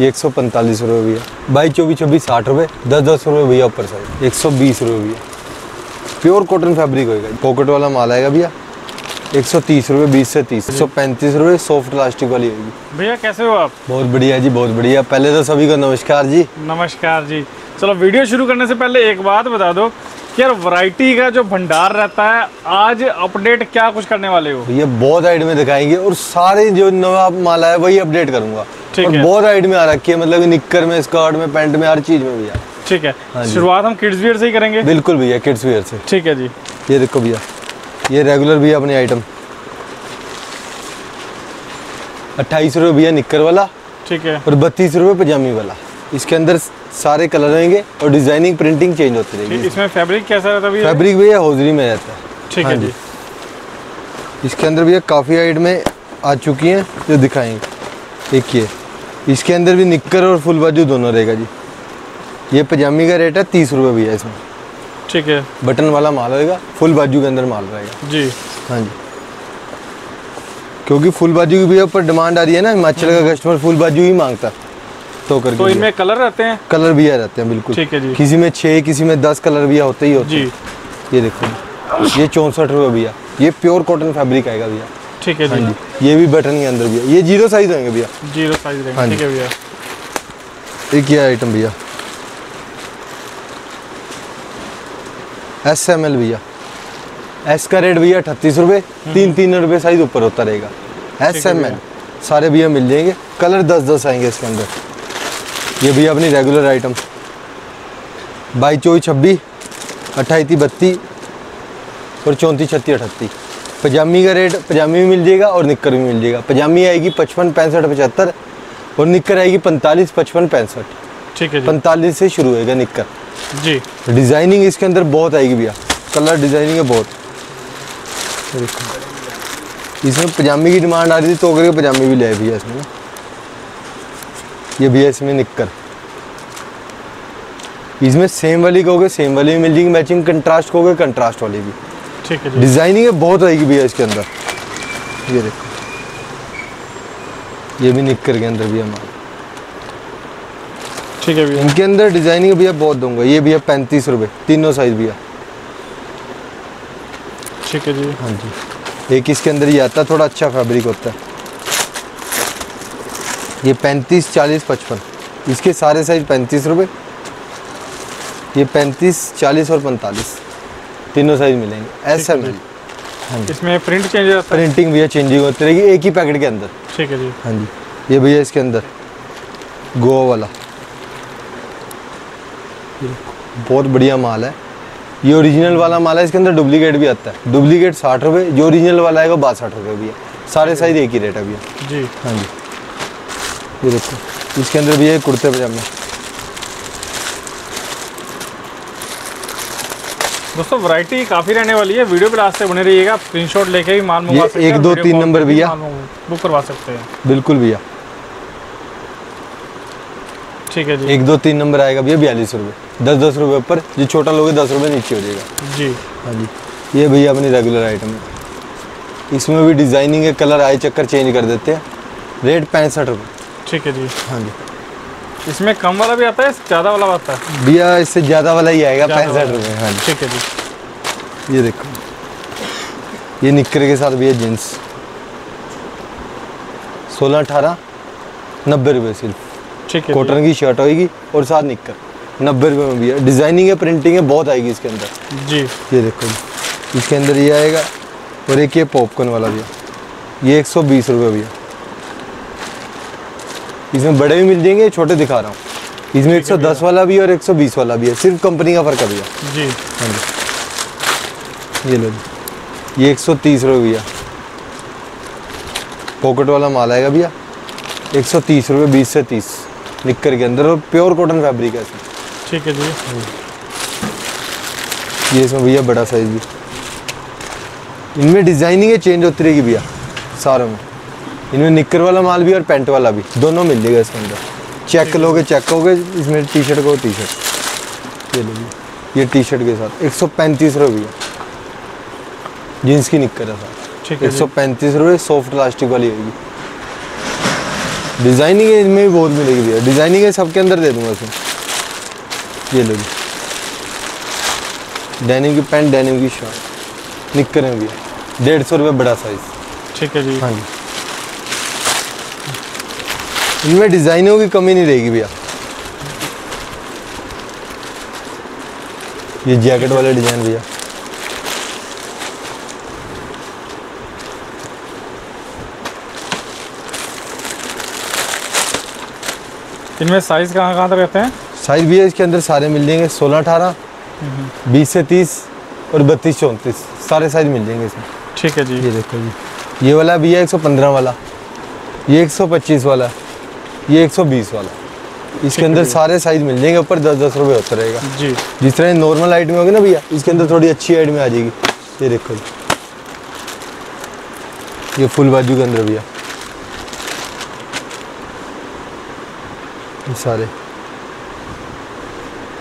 ये एक सौ पैंतालीस रुपये भैया। बाईस चौबीस छब्बीस साठ रुपये दस दस रुपये भैया ऊपर साइड एक सौ बीस रुपये भैया। प्योर कॉटन फैब्रिक होएगा। पॉकेट वाला माल आएगा भैया एक सौ तीस रुपये बीस से तीस। एक सौ पैंतीस रुपये सॉफ्ट प्लास्टिक वाली होगी भैया कैसे हो आप? बहुत बढ़िया जी बहुत बढ़िया। पहले तो सभी को नमस्कार जी। नमस्कार जी। चलो वीडियो शुरू करने से पहले एक बात बता दो यार वैरायटी का जो भंडार रहता है आज अपडेट क्या कुछ करने वाले हो? ये बहुत हाइट में दिखाएँगे और सारे जो नवा माल है वही अपडेट करूँगा। ठीक है। बहुत हाइट में आ रखी है मतलब निक्कर में स्कर्ट में पैंट में हर चीज़ में भैया। ठीक है। हाँ शुरुआत हम किड्स वियर से ही करेंगे? बिल्कुल भैया किड्स वेयर से। ठीक है जी। ये देखो भैया ये रेगुलर भैया अपनी आइटम। अट्ठाईस रुपये भैया निक्कर वाला ठीक है। और बत्तीस रुपये पजामी वाला। इसके अंदर सारे कलर रहेंगे और डिज़ाइनिंग प्रिंटिंग चेंज होती रहेगी। इसमें फैब्रिक कैसा रहता है फैब्रिक भैया हौजरी में रहता है। ठीक हाँ है जी। इसके अंदर भैया काफ़ी हाइट में आ चुकी हैं जो दिखाएँगे। एक ये। इसके अंदर भी निक्कर और फुल बाजू दोनों रहेगा जी। ये पजामी का रेट है तीस रुपये भैया इसमें। ठीक है। बटन वाला माल होएगा फुल बाजू के अंदर माल रहेगा। जी। हाँ जी। क्योंकि फुल बाजू की भी ऊपर डिमांड आ रही है ना हिमाचल का कस्टमर फुल बाजू ही माँगता तो करके तो इनमें कलर रहते हैं? कलर भी आ रहते हैं बिल्कुल। ठीक है जी। किसी में छः किसी में दस कलर भी होते ही होते जी। हैं। ये देखो ये चौंसठ रुपये भैया। ये प्योर कॉटन फैब्रिक आएगा भैया। ठीक है हाँ जी। ये भी बटन के अंदर भैया ये ज़ीरो साइज़ होंगे भैया। ज़ीरो साइज़ हाँ रहेंगे ठीक है भैया। एक ये आइटम भैया। एस एम एल भैया। एस का रेट भैया अठतीस रुपये तीन तीन रुपये साइज़ ऊपर होता रहेगा। एस एम एल सारे भैया मिल जाएँगे। कलर दस दस आएँगे इसके अंदर। ये भैया अपनी रेगुलर आइटम बाई चौबीस छब्बीस अट्ठाईस बत्तीस और चौंतीस छत्तीस अठत्तीस पजामी का रेट पजामी भी मिल जाएगा और निक्कर भी मिल जाएगा। पजामी आएगी पचपन पैंसठ पचहत्तर और निक्कर आएगी पैंतालीस पचपन पैंसठ। ठीक है पैंतालीस से शुरू होएगा निक्कर। जी। डिज़ाइनिंग इसके अंदर बहुत आएगी भैया। कलर डिज़ाइनिंग है बहुत। इसमें पजामी की डिमांड आ रही थी तो करके पजामी भी ले भैया इसमें। ये भैया इसमें निक्कर। इसमें सेम वाली कहोगे सेम वाली भी मिल जाएगी। मैचिंग कंट्रास्ट कहोगे कंट्रास्ट वाली भी। ठीक है डिज़ाइनिंग बहुत आएगी भैया इसके अंदर। ये देखो। ये भी निक्कर के अंदर भैया माल ठीक है भैया। इनके अंदर डिज़ाइनिंग भैया बहुत दूँगा। ये भैया पैंतीस रुपये तीनों साइज़ भैया। ठीक है जी। हाँ जी। एक इसके अंदर ये आता थोड़ा अच्छा फैब्रिक होता है। ये पैंतीस चालीस पचपन। इसके सारे साइज़ पैंतीस रुपये ये पैंतीस चालीस और पैंतालीस। तीनों साइज़ मिलेंगे। एस एम एल हाँ। जी। इसमें प्रिंट चेंज रहता है? प्रिंटिंग भैया चेंजिंग होती रहेगी एक ही पैकेट के अंदर। ठीक है जी। हाँ जी। ये भैया इसके अंदर। गोवा वाला। बहुत बढ़िया माल है। ये ओरिजिनल वाला माल है इसके अंदर डुप्लीकेट भी आता है। डुप्लीकेट साठ रुपये जो ओरिजिनल वाला आएगा बासठ रुपये भैया। सारे साइज़ एक ही रेट है भैया। जी। हाँ जी। ये देखो। इसके अंदर भैया ये कुर्ते पजामे दोस्तों वैरायटी काफ़ी रहने वाली है। वीडियो पे लास्ट तक बने रहिएगा। स्क्रीनशॉट लेके भी माल मंगवा सकते हैं एक, दो, तीन नंबर भैया। बुक करवा सकते हैं। बिल्कुल भैया। ठीक है जी। एक दो तीन नंबर आएगा भैया बयालीस रुपये दस दस रुपये ऊपर जो छोटा लोगे दस रुपये नीचे हो जाएगा। जी। हाँ जी। ये भैया अपनी रेगुलर आइटम है। इसमें भी डिज़ाइनिंग है कलर आए चक्कर चेंज कर देते हैं। रेट पैंसठ रुपये ठीक है जी। हाँ जी। इसमें कम वाला भी आता है ज़्यादा वाला आता है? भैया इससे ज़्यादा वाला ही आएगा पैंसठ। रुपये हाँ ठीक है जी। ये देखो। ये निक्कर के साथ भैया जींस सोलह अठारह नब्बे रुपये सिर्फ़। ठीक है कॉटन की शर्ट होएगी और साथ निक्कर। नब्बे रुपये में भैया। डिज़ाइनिंग है प्रिंटिंग है बहुत आएगी इसके अंदर। जी। ये देखो। इसके अंदर ये आएगा और एक ये पॉपकॉर्न वाला भैया। ये एक सौ बीस रुपये भैया। इसमें बड़े भी मिल जाएँगे छोटे दिखा रहा हूँ। इसमें एक सौ दस वाला भी है और एक सौ बीस वाला भी है। सिर्फ़ कंपनी का फ़र्क है भैया। जी। हाँ जी। ये लो जी। ये एक सौ तीस रुपये भैया। पॉकेट वाला माल आएगा भैया। एक सौ तीस रुपये बीस से तीस। निक्कर के अंदर और प्योर कॉटन फैब्रिक है इसमें। ठीक है जी। ये इसमें भैया बड़ा साइज़ भी। इनमें डिज़ाइनिंग है चेंज होती रहेगी भैया सारों में। इनमें निक्कर वाला माल भी और पैंट वाला भी दोनों मिल जाएगा इसके अंदर। चेक लोगे चेक होगे इसमें टी शर्ट को टी शर्ट ये लो भैया ये टी शर्ट के साथ। एक सौ पैंतीस रुपये। जीन्स की निक्कर है साथ एक सौ पैंतीस रुपये सॉफ्ट प्लास्टिक वाली होगी। डिज़ाइनिंग है इसमें भी बहुत मिलेगी भैया। डिज़ाइनिंग है सबके अंदर दे दूँगा इसमें। ये लो डेनिम की पैंट डेनिम की शर्ट निक्कर है भैया। डेढ़ सौ रुपये बड़ा साइज़ ठीक है जी। हाँ जी। इनमें डिजाइनों की कमी नहीं रहेगी भैया। ये जैकेट वाले डिज़ाइन भैया। इनमें साइज़ कहाँ कहाँ तक रहते हैं? साइज़ भी है इसके अंदर सारे मिल जाएँगे सोलह अठारह बीस से तीस और बत्तीस चौंतीस सारे साइज़ मिल जाएँगे इसमें। ठीक है जी। ये देखो जी। ये वाला भी है एक सौ पंद्रह वाला ये एक सौ पच्चीस वाला। ये एक सौ बीस वाला। इसके अंदर सारे साइज़ मिल जाएँगे ऊपर दस दस रुपये होता रहेगा। जी। जिस तरह नॉर्मल हाइट में होगी ना भैया इसके अंदर थोड़ी अच्छी हाइट में आ जाएगी। ये देखो ये फुल बाजू के अंदर भैया। सारे।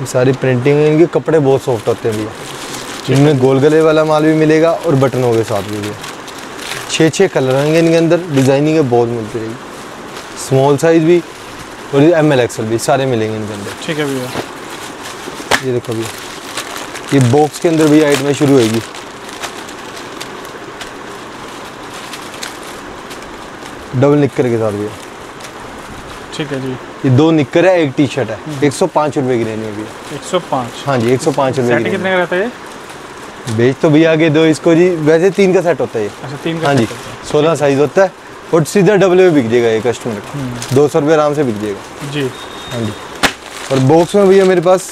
ये सारी प्रिंटिंग है इनके कपड़े बहुत सॉफ्ट होते हैं भैया। इनमें गोल गले वाला माल भी मिलेगा और बटनों के साथ भी भैया। छः छः कलर आएँगे इनके अंदर डिज़ाइनिंग बहुत मिलती रहेगी। स्मॉल साइज़ भी और एम एल एक्सएल भी सारे मिलेंगे इनके अंदर। ठीक है भैया। ये देखो भैया ये बॉक्स के अंदर भी हाइट में शुरू होगी डबल निक्कर के साथ भैया। ठीक है जी। ये दो निक्कर है एक टी शर्ट है एक सौ पाँच रुपये की रेंज में भैया। एक सौ पाँच। हाँ जी एक सौ पाँच रुपये की कितने का रहता है ये? बेच तो भैया आगे दो इसको जी वैसे तीन का सेट होता है ये। अच्छा तीन का हाँ जी सोलह साइज़ होता है। और सीधा डबल में बिक जाएगा ये कस्टमर का दो सौ रुपये आराम से बिक जाएगा। जी। हाँ जी। और बॉक्स में भैया मेरे पास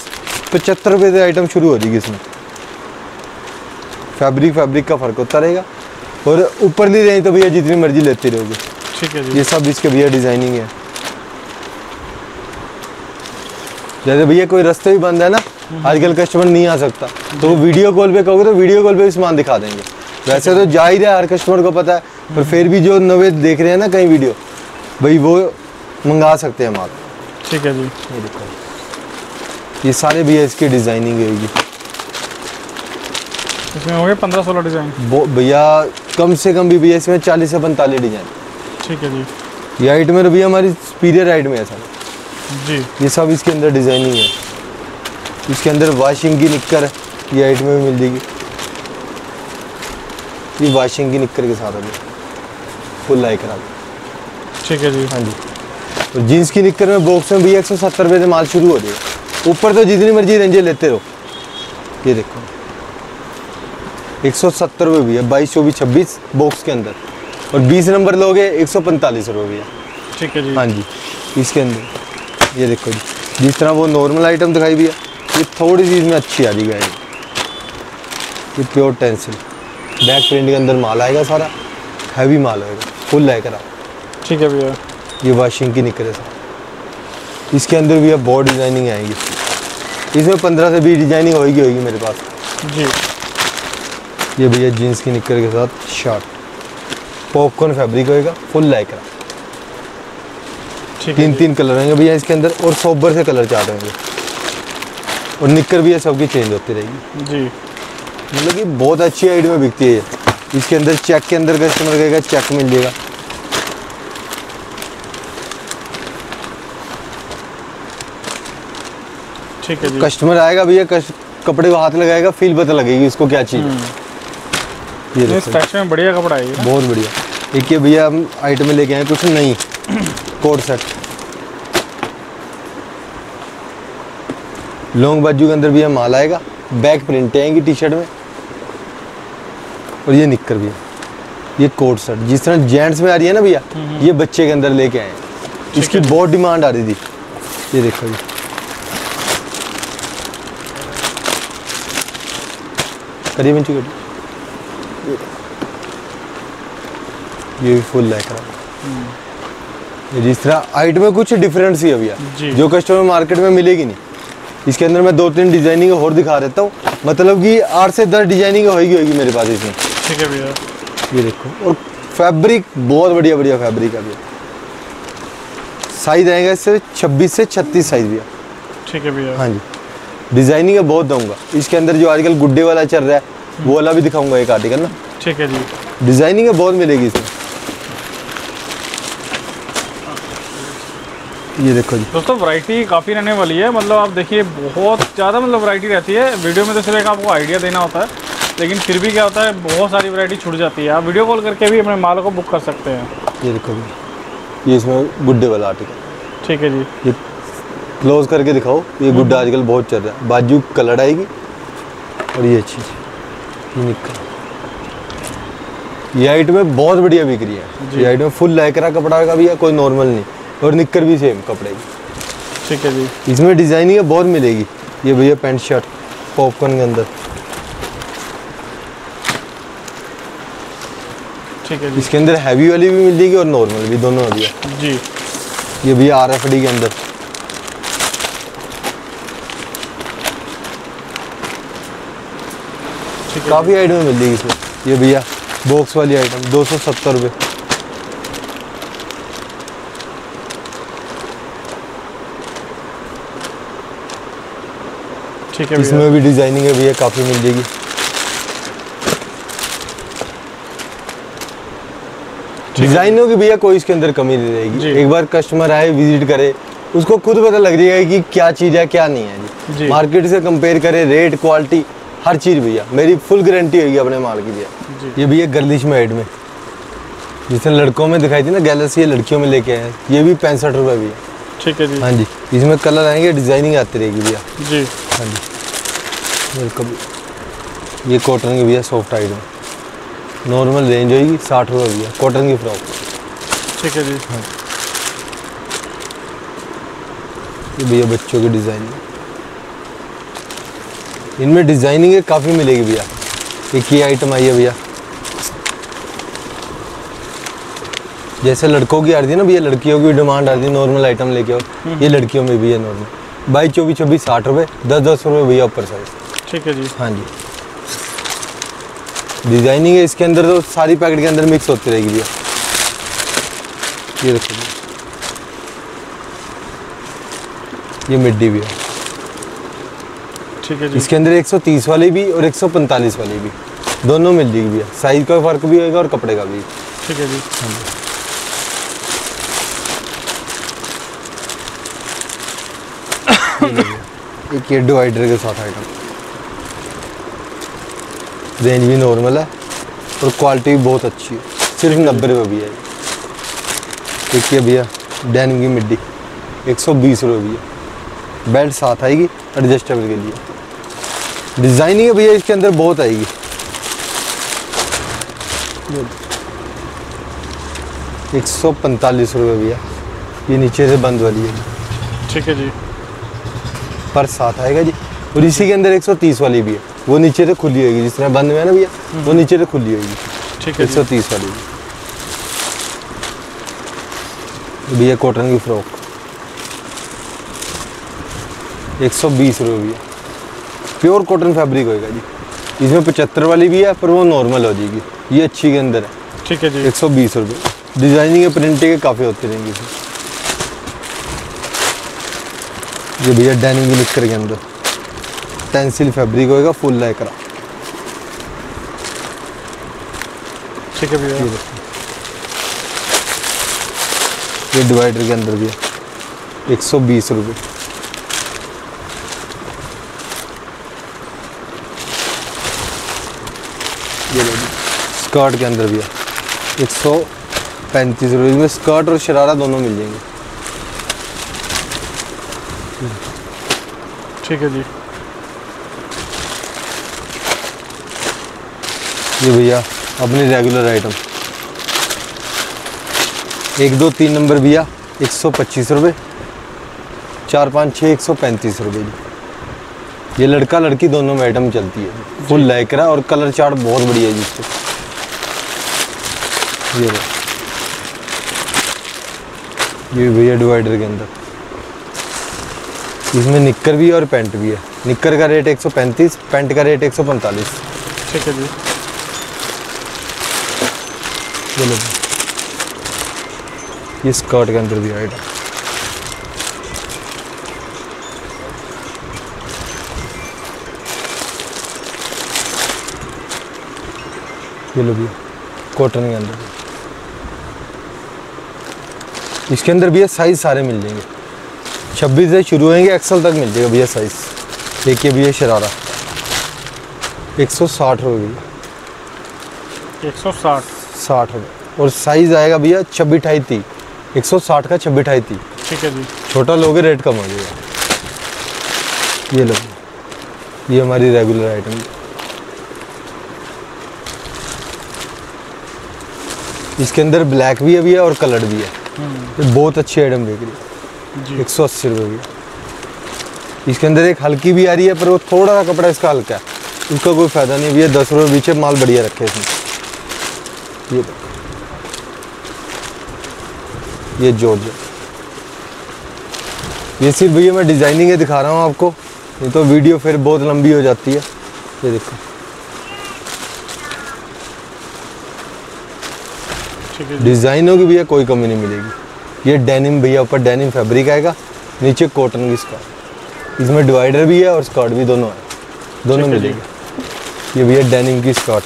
पचहत्तर रुपये से आइटम शुरू हो जाएगी इसमें। फैब्रिक फैब्रिक का फ़र्क होता रहेगा। और ऊपरली रेंज तो भैया जितनी मर्ज़ी लेते रहोगे। ठीक है ये सब इसके भैया डिज़ाइनिंग है। जैसे भैया कोई रास्ते भी बंद है ना आजकल कस्टमर नहीं आ सकता। तो वीडियो कॉल पे कहोगे तो वीडियो कॉल पे भी सामान दिखा देंगे। वैसे तो जा। ही रहा है हर कस्टमर को पता है। पर फिर भी जो नवे देख रहे हैं ना कहीं वीडियो भाई वो मंगा सकते हैं माल ठीक है जी। ये देखो। ये सारे भैया इसकी डिज़ाइनिंग होगी इसमें हो गए पंद्रह सोलह डिज़ाइन। वो भैया कम से कम भी भैया इसमें चालीस से पैंतालीस डिज़ाइन। ठीक है जी। ये हाइट में भैया हमारी सुपीरियर हाइट में है सर जी। ये सब इसके अंदर डिज़ाइनिंग है। इसके अंदर वॉशिंग की निक्कर ये हाइट में भी मिल जाएगी। ये वॉशिंग की निक्कर के साथ अभी फुल लाइक करा ठीक है जी। हाँ जी। और जीन्स की निक्कर में बॉक्स में भैया एक सौ सत्तर रुपये से माल शुरू हो जाएगा ऊपर तो जितनी मर्ज़ी रेंजे लेते रहो। ये देखो। एक सौ सत्तर रुपये भैया बाईस चौबीस छब्बीस बॉक्स के अंदर। और बीस नंबर लोगे एक सौ पैंतालीस रुपये भैया। ठीक है जी। हाँ जी इसके अंदर। ये देखो जी जिस तरह वो नॉर्मल आइटम दिखाई भैया ये थोड़ी सी इसमें अच्छी आ रही है ये प्योर टेंसिल बैक प्रिंट के अंदर माल आएगा सारा। हैवी माल आएगा फुल लेकर ठीक है भैया। ये वॉशिंग की निकले साथ इसके अंदर भी अब बहुत डिज़ाइनिंग आएगी। इसमें पंद्रह से बीस डिज़ाइनिंग होगी होगी मेरे पास। जी। ये भैया जीन्स की निक्कर के साथ शर्ट पॉपकॉर्न फैब्रिक होएगा फुल लाइकरा ठीक तीन तीन कलर होंगे भैया इसके अंदर और सोबर से कलर चार्ट होंगे और निक्कर भी है सबकी चेंज होती रहेगी। जी। मतलब कि बहुत अच्छी आइट में बिकती है इसके अंदर चेक के अंदर कस्टमर कहेगा चेक मिल जाएगा। ठीक है जी। कस्टमर आएगा भैया कपड़े को हाथ लगाएगा फील पता लगेगी इसको क्या चीज़। ये इस देखो। फ़ैशन में बढ़िया कपड़ा है बहुत बढ़िया। एक ये भैया हम आइटम लेके आए कुछ नहीं। कोट सेट लॉन्ग बाजू के अंदर भी माल आएगा बैक प्रिंट आएँगी टी शर्ट में। और ये निक्कर भी है ये कोट सेट जिस तरह जेंट्स में आ रही है ना भैया ये बच्चे के अंदर लेके आए। इसकी बहुत डिमांड आ रही थी। ये देखो जी। बंची करिए। ये भी फुल लाइक रहा जिस तरह हाइट में कुछ डिफरेंस ही है भैया। जो। कस्टमर मार्केट में मिलेगी नहीं। इसके अंदर मैं दो तीन डिज़ाइनिंग और दिखा देता हूँ। मतलब कि आठ से दस डिज़ाइनिंग होगी होगी मेरे पास इसमें। ठीक है भैया। ये देखो और फैब्रिक बहुत बढ़िया बढ़िया फैब्रिक है भैया। साइज़ आएगा इससे 26 से 36 साइज़ भैया। ठीक है भैया। हाँ जी। डिज़ाइनिंग है बहुत दूँगा। इसके अंदर जो आजकल गुड्डे वाला चल रहा है वो वाला भी दिखाऊँगा एक आर्टिकल ना? ठीक है जी। डिज़ाइनिंग है बहुत मिलेगी इसमें। ये देखो जी। दोस्तों वैरायटी काफ़ी रहने वाली है। मतलब आप देखिए बहुत ज़्यादा मतलब वैरायटी रहती है। वीडियो में तो सिर्फ़ एक आपको आइडिया देना होता है। लेकिन फिर भी क्या होता है बहुत सारी वैरायटी छूट जाती है। आप वीडियो कॉल करके भी अपने माल को बुक कर सकते हैं। ये देखो जी। ये इसमें गुड्डे वाला आर्टिकल ठीक है जी। ये क्लोज करके दिखाओ ये गुड्डा आजकल बहुत चल रहा है। बाजू कलर आएगी और ये चीज़ ये निक्कर ये आइट में बहुत बढ़िया बिक रही है। ये आइट में फुल लैकरा कपड़ा का भी है कोई नॉर्मल नहीं। और निक्कर भी सेम कपड़े की। ठीक है जी। इसमें डिज़ाइनिंग बहुत मिलेगी। ये भैया पैंट शर्ट पॉपकॉर्न के अंदर। ठीक है जी। इसके अंदर हैवी वाली भी मिल जाएगी और नॉर्मल भी दोनों भैया जी। ये भैया आर एफ़ डी के अंदर ठीक है काफ़ी आइटम मिल जाएगी इसमें। ये भैया बॉक्स वाली आइटम दो सौ सत्तर रुपये ठीक है इसमें भी डिज़ाइनिंग है भैया काफ़ी मिल जाएगी। डिजाइनों की भैया कोई इसके अंदर कमी नहीं रहेगी। एक बार कस्टमर आए विज़िट करे उसको खुद पता लग जाएगा कि क्या चीज़ है क्या नहीं है जी। जी। मार्केट से कंपेयर करे रेट क्वालिटी हर चीज़ भैया। मेरी फुल गारंटी होगी अपने माल की। भैया ये भैया गर्लिश में में। जिसने लड़कों में दिखाई थी ना गैलक्सी ये लड़कियों में लेके आए ये भी पैंसठ रुपये भैया। ठीक है जी। हाँ जी। इसमें कलर आएँगे डिज़ाइनिंग आती रहेगी भैया। जी। हाँ जी। वेलकम ये कॉटन की भैया सॉफ्ट आइटम नॉर्मल रेंज होगी साठ रुपये भैया। कॉटन की फ्रॉक ठीक है जी। हाँ। ये भैया बच्चों की डिज़ाइनिंग इनमें डिज़ाइनिंग काफ़ी मिलेगी भैया। एक ही आइटम आई है भैया। जैसे लड़कों की आ रही है ना भैया लड़कियों की डिमांड आ रही है नॉर्मल आइटम लेके आओ। ये लड़कियों में भी है नॉर्मल बाई चौबीस छब्बीस साठ रुपये दस दस रुपये भैया ऊपर साइज़। ठीक है जी। हाँ जी। डिज़ाइनिंग है इसके अंदर तो सारी पैकेट के अंदर मिक्स होती रहेगी भैया। ये भैया। ये मिड्डी भी है। ठीक है जी। इसके अंदर 130 वाली भी और 145 वाली भी। दोनों मिल जाएगी भैया। साइज़ का फ़र्क भी होगा और कपड़े का भी। ठीक है जी। एक ये डिवाइडर के साथ आइटम। रेंज भी नॉर्मल है और क्वालिटी भी बहुत अच्छी है। सिर्फ़ नब्बे रुपये भी एक ये भैया। डैनिम की मिड्डी। एक सौ बीस रुपये भैया। बेल्ट साथ आएगी एडजस्टेबल के लिए। डिज़ाइनिंग भैया इसके अंदर बहुत आएगी। एक सौ पैंतालीस रुपये भैया। ये नीचे से बंद वाली है। ठीक है जी। पर साथ आएगा जी। और इसी के अंदर 130 वाली भी है। वो नीचे से खुली होगी। जिस तरह बंद में है ना भैया वो नीचे से खुली होगी। ठीक है एक सौ तीस वाली। भी भैया कॉटन की फ्रॉक। एक सौ बीस रुपये भैया। प्योर कॉटन फैब्रिक होएगा जी। इसमें पचहत्तर वाली भी है पर वो नॉर्मल हो जाएगी। ये अच्छी के अंदर है। ठीक है जी। एक सौ बीस रुपये डिज़ाइनिंग प्रिंटिंग के काफ़ी होती रहेंगी इसमें। ये भैया डैनिंग की निक्कर के अंदर। टेंसिल फैब्रिक होएगा फुल लाइकरा ठीक है भैया। ये डिवाइडर के अंदर भी है। एक सौ बीस रुपये ये लो जी स्कर्ट के अंदर भी है। एक सौ पैंतीस रुपये इसमें स्कर्ट और शरारा दोनों मिल जाएँगे। ठीक है जी। ये भैया अपनी रेगुलर आइटम एक दो तीन नंबर भैया एक सौ पच्चीस रुपये चार पाँच छः एक सौ पैंतीस रुपये जी। ये लड़का लड़की दोनों में आइटम चलती है। फुल लाइकरा और कलर चार्ट बहुत बढ़िया है जी इसके। ये। ये भैया डिवाइडर के अंदर। इसमें निक्कर भी है और पैंट भी है। निक्कर का रेट 135 पैंट का रेट 145 ठीक है जी। चलो ये स्कर्ट के अंदर भी आइटम ये लो भैया कॉटन के अंदर। इसके अंदर भैया साइज़ सारे मिल जाएँगे। छब्बीस से शुरू होंगे एक्सल तक मिल जाएगा भैया साइज़ ये भैया शरारा। एक सौ साठ रुपये भैया एक सौ साठ। साठ रुपये और साइज़ आएगा भैया छब्बीस अठाई तीस एक सौ साठ का छब्बीस अठाई तीस ठीक है जी। छोटा लोगे रेट कम हो जाएगा। ये लो। ये हमारी रेगुलर आइटम इसके अंदर ब्लैक भी है भैया और कलर भी है। ये बहुत अच्छी आइटम देख रही है। एक सौ अस्सी रुपये की। इसके अंदर एक हल्की भी आ रही है पर वो थोड़ा सा कपड़ा इसका हल्का है। उसका कोई फ़ायदा नहीं भैया दस रुपये पीछे माल बढ़िया रखे इसमें ये। ये जॉर्ज ये सिर्फ़ भैया मैं डिज़ाइनिंग दिखा रहा हूँ आपको। नहीं तो वीडियो फिर बहुत लंबी हो जाती है। ये देखो ठीक है जी डिज़ाइनों की भैया कोई कमी नहीं मिलेगी। ये डेनिम भैया ऊपर डेनिम फैब्रिक आएगा नीचे कॉटन की स्कर्ट। इसमें डिवाइडर भी है और स्कर्ट भी दोनों है। दोनों मिलेगी। ये भैया डेनिम की स्कर्ट।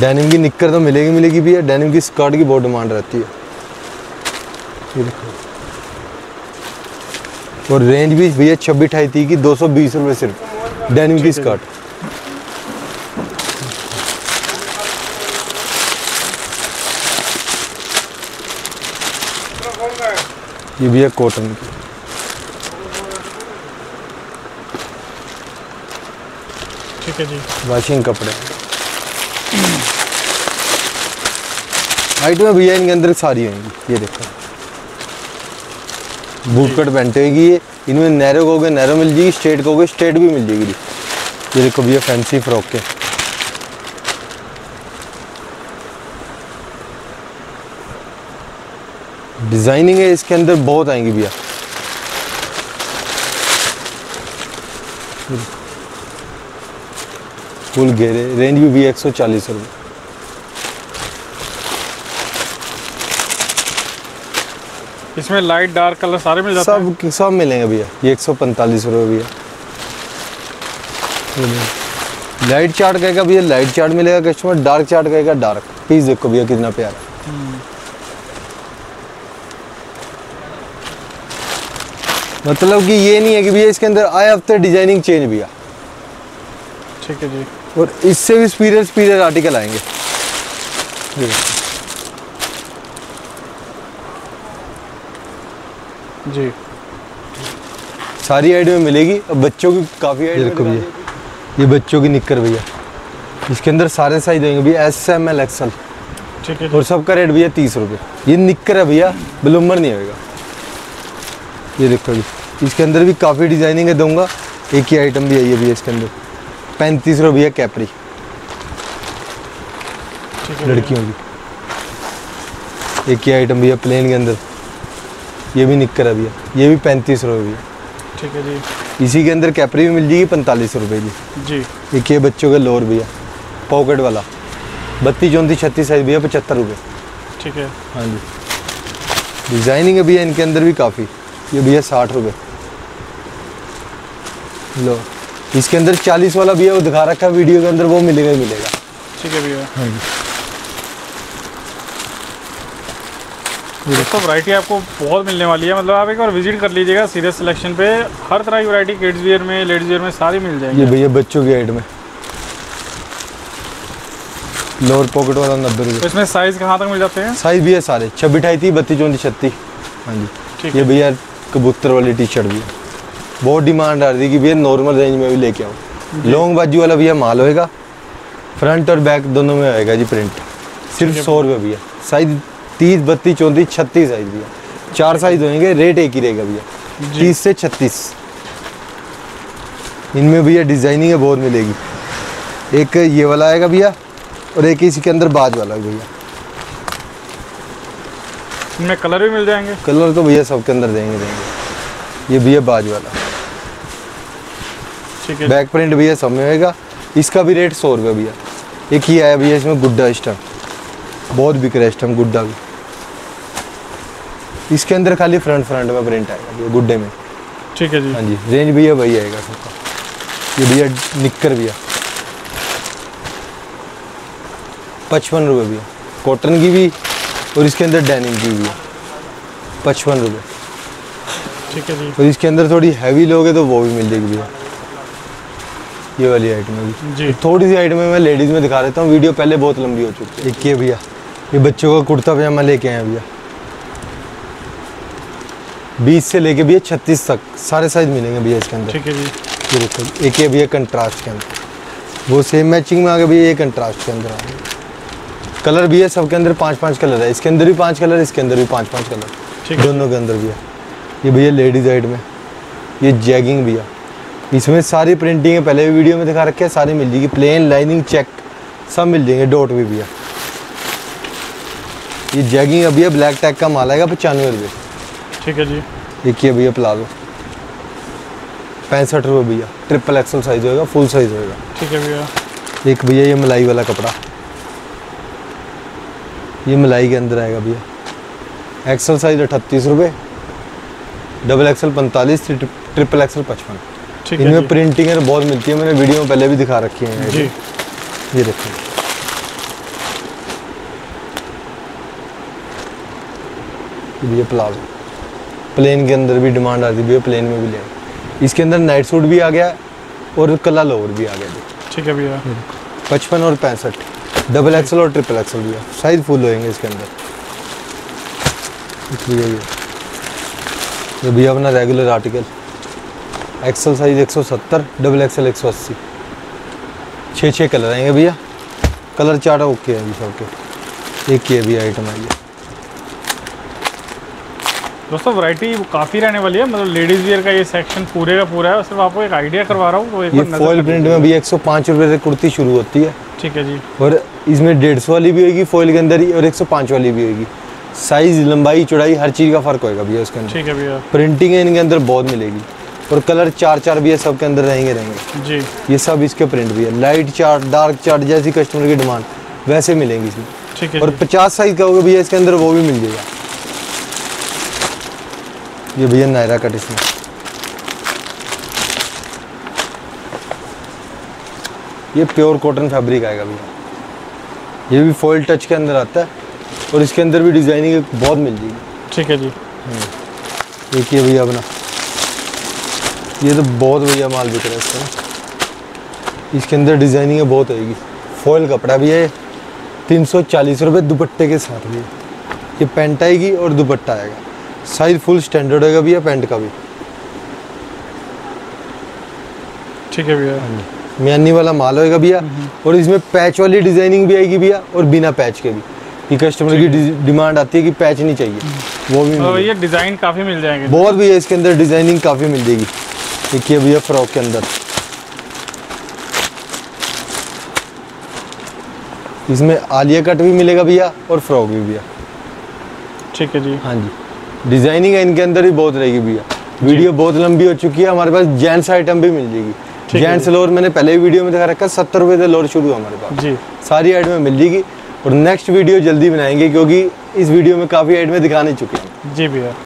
डेनिम की निक्कर तो मिलेगी मिलेगी भैया। डेनिम की स्कर्ट की बहुत डिमांड रहती है। ये देखो। और रेंज भी भैया छब्बीस अठाई थी की दो सौ बीस रुपये सिर्फ़। डेनिम की। स्कर्ट। ये भी है कॉटन की। ठीक है जी। वॉशिंग कपड़े। आइटमें भैया इनके अंदर सारी होंगी ये देखो। बूट कट पहनते होगी ये इनमें नैरो कहोगे नैरो मिल जाएगी स्ट्रेट कहोगे स्ट्रेट भी मिल जाएगी। ये देखो भैया फैंसी फ्रॉक के डिज़ाइनिंग है इसके अंदर बहुत आएँगी भैया। फुल घेरे रेंज भी भी एक सौ चालीस रुपये इसमें लाइट डार्क कलर सारे मिल जाते हैं? सब सब मिलेंगे भैया। ये एक सौ पैंतालीस रुपये भैया। लाइट चार्ट कहेगा भैया लाइट चार्ट मिलेगा कस्टमर डार्क चार्ट कहेगा डार्क पीस देखो भैया कितना प्यारा। मतलब कि ये नहीं है कि भैया इसके अंदर आए हफ़्ते डिज़ाइनिंग चेंज भैया। ठीक है जी। और इससे भी स्पीरियर स्पीरियर आर्टिकल आएँगे। देखो। जी। सारी आइटमें मिलेगी। अब बच्चों की काफ़ी आइटम देखो भैया। ये बच्चों की निक्कर भैया। इसके अंदर सारे साइज़ देंगे भैया। एस एम एल एक्सल ठीक है और सबका रेट भैया तीस रुपये ये निक्कर है भैया। ब्लूमर नहीं होएगा ये देखो जी। इसके अंदर भी काफ़ी डिज़ाइनिंग है दूँगा। एक ही आइटम भी आई है भैया इसके अंदर। पैंतीस रुपये भैया कैपरी। लड़कियों की। एक ही आइटम भैया प्लेन के अंदर। ये भी निक्कर है भैया। ये भी पैंतीस रुपये भैया। ठीक है जी। इसी के अंदर कैपरी भी मिल जाएगी पैंतालीस रुपये की। जी। एक ये बच्चों का लोअर भैया। पॉकेट वाला। बत्तीस चौंतीस छत्तीस साइज़ भैया पचहत्तर रुपये। ठीक है। हाँ जी। डिज़ाइनिंग है भैया इनके अंदर भी काफ़ी। ये भैया साठ रुपये लो। इसके अंदर चालीस वाला भैया वो दिखा रखा है वीडियो के अंदर वो मिलेगा ही मिलेगा। ठीक है भैया। हाँ जी। दोस्तों वैरायटी आपको बहुत मिलने वाली है मतलब आप एक बार विज़िट कर लीजिएगा सीरियस सिलेक्शन पे। हर तरह की वैरायटी किड्स वियर में लेडीज़ वियर में सारी मिल जाएगी ये भैया बच्चों की आइटम में। लोअर पॉकेट वाला नब्बे तो रुपये इसमें साइज़ कहाँ तक मिल जाते हैं? साइज़ भी है सारे छब्बीस अठाई थी बत्तीस चौंतीस छत्तीस। हाँ जी। ठीक ये है। भैया कबूतर वाली टी शर्ट भी। है बहुत डिमांड आ रही थी कि भैया नॉर्मल रेंज में भी लेके आओ। लॉन्ग बाजू वाला भैया माल होएगा। फ्रंट और बैक दोनों में आएगा जी प्रिंट सिर्फ़ सौ रुपये भैया। साइज़ तीस बत्तीस चौंतीस छत्तीस साइज़ भैया। चार साइज़ होंगे रेट एक ही रहेगा भैया। तीस से छत्तीस। इनमें भैया डिज़ाइनिंग बहुत मिलेगी। एक ये वाला आएगा भैया और एक इसी के अंदर बाज वाला भैया। इनमें कलर भी मिल जाएँगे? कलर तो भैया सबके अंदर देंगे देंगे। ये भैया बाज वाला। ठीक है। बैक प्रिंट भैया सब में होएगा। इसका भी रेट सौ रुपये भैया। एक ही आया भैया इसमें गुड्डा इस टाइम बहुत बिक रहा है इस टाइम गुड्डा भी। इसके अंदर खाली फ्रंट फ्रंट में प्रिंट आएगा भैया गुड्डे में। ठीक है जी। हाँ जी रेंज भैया वही आएगा सबका। ये भैया निक्कर भैया। पचपन रुपये भैया। कॉटन की भी और इसके अंदर डेनिम की भी है। पचपन रुपये ठीक है जी। और इसके अंदर थोड़ी हैवी लोगे तो वो भी मिल जाएगी भैया। ये वाली आइटम है जी। थोड़ी सी आइटम मैं लेडीज़ में दिखा देता हूँ। वीडियो पहले बहुत लंबी हो चुकी है। एक ये भैया ये बच्चों का कुर्ता पजामा लेके आए हैं भैया। बीस से लेके भैया छत्तीस तक सारे साइज़ मिलेंगे भैया इसके अंदर। ठीक है जी। ये देखो एक ये भैया कंट्रास्ट के अंदर। वो सेम मैचिंग में आ गया भैया ये कंट्रास्ट के अंदर आ गया। कलर भी है सबके अंदर पाँच पाँच कलर है। इसके अंदर भी पाँच कलर इसके अंदर भी पाँच पाँच कलर। दोनों के अंदर भी है। ये भैया लेडीज़ साइड में। ये जैगिंग भैया इसमें सारी प्रिंटिंग है पहले भी वीडियो में दिखा रखे हैं सारी मिल जाएगी। प्लेन लाइनिंग चेक सब मिल जाएँगे। डॉट भी भैया। ये जैगिंग अभी है ब्लैक टैग का माल आएगा पचानवे रुपये ठीक है जी। देखिए भैया प्लाजो पैंसठ रुपये भैया। ट्रिपल एक्सल साइज़ होएगा फुल साइज़ होएगा। ठीक है भैया। एक भैया ये मलाई वाला कपड़ा। ये मलाई के अंदर आएगा भैया। एक्सल साइज़ अठतीस रुपये डबल एक्सल पैंतालीस ट्रिपल एक्सल पचपन। इनमें प्रिंटिंग है बहुत मिलती है मैंने वीडियो में पहले भी दिखा रखी है जी। ये। देखो ये भैया प्लाजो। प्लेन के अंदर भी डिमांड आती है भैया प्लेन में भी ले इसके अंदर नाइट सूट भी आ गया और कला लोवर भी आ गया। ठीक है भैया। पचपन और पैंसठ। डबल एक्सल और ट्रिपल एक्सल भी है। साइज़ फुल होएँगे इसके अंदर। इसलिए ये। ये भी अपना regular article XL size 170 double XL 180 छः छः कलर आएँगे भैया। कलर चार्ट ओके है अभी सबके। एक ही अभी आइटम आई है दोस्तों वैरायटी काफ़ी रहने वाली है। मतलब लेडीज़ वियर का ये सेक्शन पूरे का पूरा है। सिर्फ़ आपको एक आइडिया करवा रहा हूँ एक ये फॉइल प्रिंट में भी एक सौ पाँच रुपये से कुर्ती शुरू होती है। ठीक है जी। और इसमें डेढ़ सौ वाली भी होगी फॉइल के अंदर ही और एक सौ पाँच वाली भी होगी। साइज़ लंबाई चौड़ाई हर चीज़ का फ़र्क होएगा भैया उसके अंदर। ठीक है भैया। प्रिंटिंग है इनके अंदर बहुत मिलेगी। और कलर चार चार भी है सबके अंदर रहेंगे रहेंगे। जी। ये सब इसके प्रिंट भी है। लाइट चार्ट डार्क चार्ट जैसी कस्टमर की डिमांड वैसे मिलेंगी इसमें। ठीक है और पचास साइज़ का होगा भैया इसके अंदर वो भी मिल जाएगा। ये भैया नायरा कट इसमें ये प्योर कॉटन फैब्रिक आएगा भैया। ये भी फॉइल टच के अंदर आता है और इसके अंदर भी डिज़ाइनिंग बहुत मिल जाएगी। ठीक है जी। देखिए भैया अपना। ये तो बहुत बढ़िया माल बिक रहा है इसका। इसके अंदर डिज़ाइनिंग बहुत आएगी। फॉइल कपड़ा भी है। तीन सौ चालीस रुपये दुपट्टे के साथ भी है। ये पैंट आएगी और दुपट्टा आएगा। साइज़ फुल स्टैंडर्ड होगा भैया पैंट का भी? ठीक है भैया। म्यानी वाला माल होएगा भैया। और इसमें पैच वाली डिज़ाइनिंग भी आएगी भैया और बिना पैच के भी। ये कस्टमर की डिमांड आती है कि पैच नहीं चाहिए। वो भी तो। ये डिज़ाइन काफ़ी मिल जाएँगे। बहुत भी है इसके अंदर डिज़ाइनिंग काफ़ी मिल जाएगी। देखिए भैया फ्रॉक के अंदर। इसमें आलिया कट भी मिलेगा भैया और फ्रॉक भी भैया। ठीक है जी। हाँ जी। डिज़ाइनिंग है इनके अंदर भी बहुत रहेगी भैया। वीडियो बहुत लंबी हो चुकी है हमारे पास जेंट्स आइटम भी मिल जाएगी। जेंट्स लोअर मैंने पहले ही वीडियो में दिखा रखा सत्तर रुपये से लोअर शुरू है हमारे पास। जी। सारी आइटमें मिल जाएगी और नेक्स्ट वीडियो जल्दी बनाएँगे क्योंकि इस वीडियो में काफ़ी आइटमें दिखा नहीं चुके हैं। जी भैया।